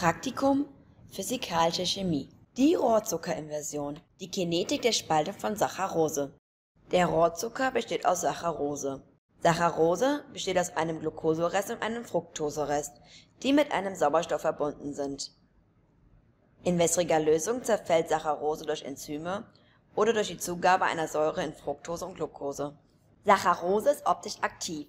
Praktikum Physikalische Chemie. Die Rohrzuckerinversion. Die Kinetik der Spaltung von Saccharose. Der Rohrzucker besteht aus Saccharose. Saccharose besteht aus einem Glucoserest und einem Fructoserest, die mit einem Sauerstoff verbunden sind. In wässriger Lösung zerfällt Saccharose durch Enzyme oder durch die Zugabe einer Säure in Fructose und Glucose. Saccharose ist optisch aktiv.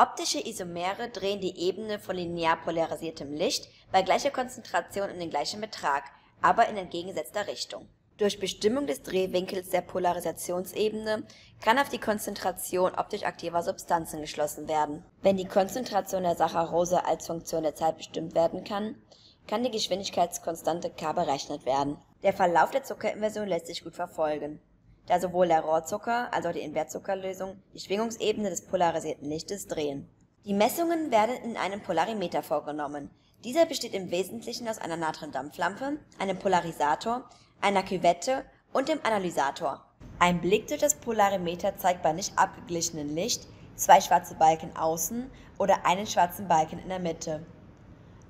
Optische Isomere drehen die Ebene von linear polarisiertem Licht bei gleicher Konzentration in den gleichen Betrag, aber in entgegengesetzter Richtung. Durch Bestimmung des Drehwinkels der Polarisationsebene kann auf die Konzentration optisch aktiver Substanzen geschlossen werden. Wenn die Konzentration der Saccharose als Funktion der Zeit bestimmt werden kann, kann die Geschwindigkeitskonstante k berechnet werden. Der Verlauf der Zuckerinversion lässt sich gut verfolgen da sowohl der Rohrzucker als auch die Invertzuckerlösung die Schwingungsebene des polarisierten Lichtes drehen. Die Messungen werden in einem Polarimeter vorgenommen. Dieser besteht im Wesentlichen aus einer Natriumdampflampe, einem Polarisator, einer Küvette und dem Analysator. Ein Blick durch das Polarimeter zeigt bei nicht abgeglichenem Licht zwei schwarze Balken außen oder einen schwarzen Balken in der Mitte.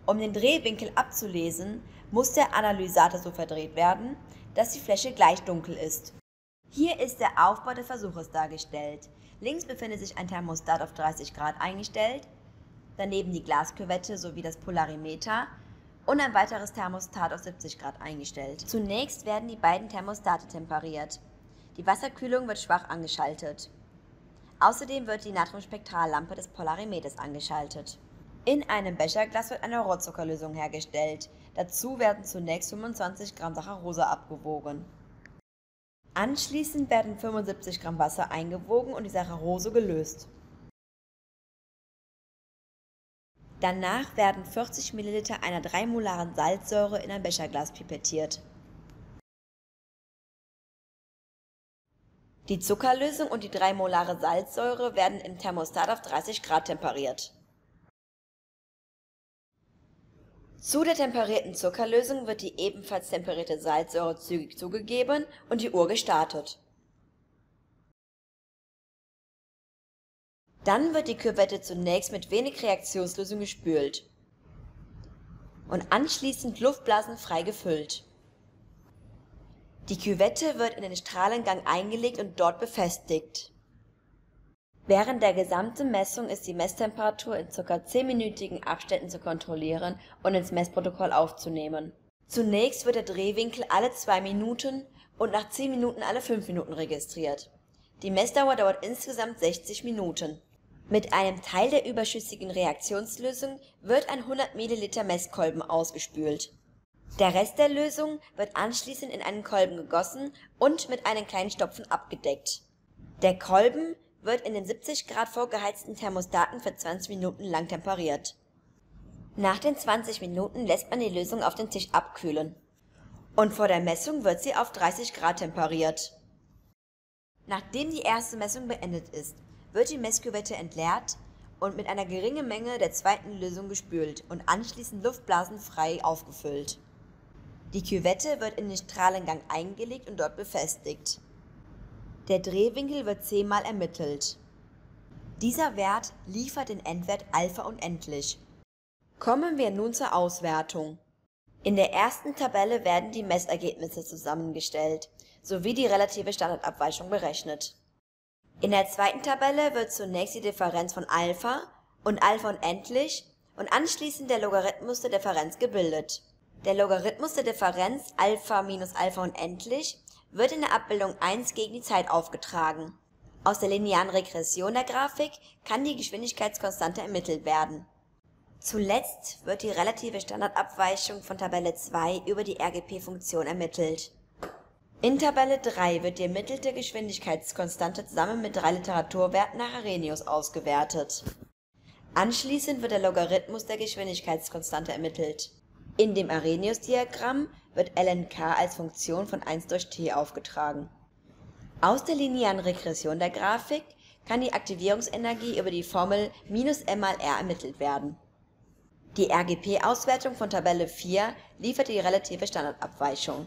Um den Drehwinkel abzulesen, muss der Analysator so verdreht werden, dass die Fläche gleich dunkel ist hier ist der Aufbau des Versuches dargestellt. Links befindet sich ein Thermostat auf 30 Grad eingestellt, daneben die Glasküvette sowie das Polarimeter und ein weiteres Thermostat auf 70 Grad eingestellt. Zunächst werden die beiden Thermostate temperiert. Die Wasserkühlung wird schwach angeschaltet. Außerdem wird die Natriumspektrallampe des Polarimeters angeschaltet. In einem Becherglas wird eine Rohrzuckerlösung hergestellt. Dazu werden zunächst 25 Gramm Saccharose abgewogen. Anschließend werden 75 Gramm Wasser eingewogen und die Saccharose gelöst. Danach werden 40 Milliliter einer 3-molaren Salzsäure in ein Becherglas pipettiert. Die Zuckerlösung und die 3-molare Salzsäure werden im Thermostat auf 30 Grad temperiert Zu der temperierten Zuckerlösung wird die ebenfalls temperierte Salzsäure zügig zugegeben und die Uhr gestartet. Dann wird die Küvette zunächst mit wenig Reaktionslösung gespült und anschließend luftblasenfrei gefüllt. Die Küvette wird in den Strahlengang eingelegt und dort befestigt Während der gesamten Messung ist die Messtemperatur in ca. 10-minütigen Abständen zu kontrollieren und ins Messprotokoll aufzunehmen. Zunächst wird der Drehwinkel alle 2 Minuten und nach 10 Minuten alle 5 Minuten registriert. Die Messdauer dauert insgesamt 60 Minuten. Mit einem Teil der überschüssigen Reaktionslösung wird ein 100 ml Messkolben ausgespült. Der Rest der Lösung wird anschließend in einen Kolben gegossen und mit einem kleinen Stopfen abgedeckt. Der Kolben wird in den 70 Grad vorgeheizten Thermostaten für 20 Minuten lang temperiert. Nach den 20 Minuten lässt man die Lösung auf den Tisch abkühlen und vor der Messung wird sie auf 30 Grad temperiert. Nachdem die erste Messung beendet ist, wird die Messküvette entleert und mit einer geringen Menge der zweiten Lösung gespült und anschließend luftblasenfrei aufgefüllt. Die Küvette wird in den Strahlengang eingelegt und dort befestigt der Drehwinkel wird zehnmal ermittelt. Dieser Wert liefert den Endwert Alpha unendlich. Kommen wir nun zur Auswertung. In der ersten Tabelle werden die Messergebnisse zusammengestellt sowie die relative Standardabweichung berechnet. In der zweiten Tabelle wird zunächst die Differenz von Alpha und Alpha unendlich und anschließend der Logarithmus der Differenz gebildet. Der Logarithmus der Differenz Alpha minus Alpha unendlich wird in der Abbildung 1 gegen die Zeit aufgetragen. Aus der linearen Regression der Grafik kann die Geschwindigkeitskonstante ermittelt werden. Zuletzt wird die relative Standardabweichung von Tabelle 2 über die RGP-Funktion ermittelt. In Tabelle 3 wird die ermittelte Geschwindigkeitskonstante zusammen mit drei Literaturwerten nach Arrhenius ausgewertet. Anschließend wird der Logarithmus der Geschwindigkeitskonstante ermittelt in dem Arrhenius-Diagramm wird lnk als Funktion von 1 durch t aufgetragen. Aus der linearen Regression der Grafik kann die Aktivierungsenergie über die Formel -m mal r ermittelt werden. Die RGP-Auswertung von Tabelle 4 liefert die relative Standardabweichung.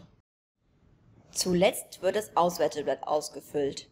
Zuletzt wird das Auswerteblatt ausgefüllt